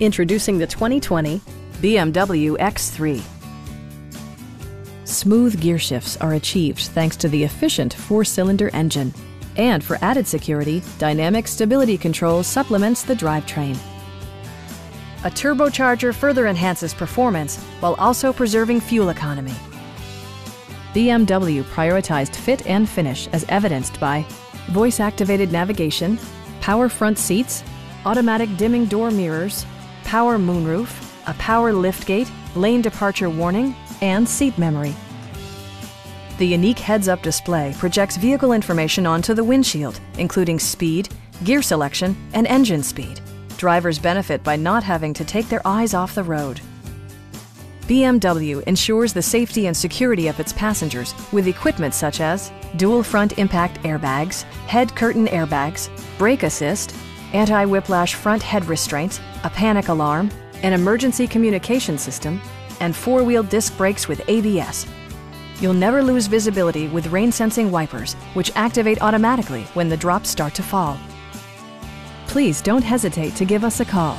Introducing the 2020 BMW X3. Smooth gear shifts are achieved thanks to the efficient four-cylinder engine. And for added security, Dynamic Stability Control supplements the drivetrain. A turbocharger further enhances performance while also preserving fuel economy. BMW prioritized fit and finish as evidenced by voice-activated navigation, power front seats, automatic dimming door mirrors, power moonroof, a power liftgate, lane departure warning, and seat memory. The unique heads-up display projects vehicle information onto the windshield, including speed, gear selection, and engine speed. Drivers benefit by not having to take their eyes off the road. BMW ensures the safety and security of its passengers with equipment such as dual front impact airbags, head curtain airbags, brake assist, anti-whiplash front head restraints, a panic alarm, an emergency communication system, and four-wheel disc brakes with ABS. You'll never lose visibility with rain-sensing wipers, which activate automatically when the drops start to fall. Please don't hesitate to give us a call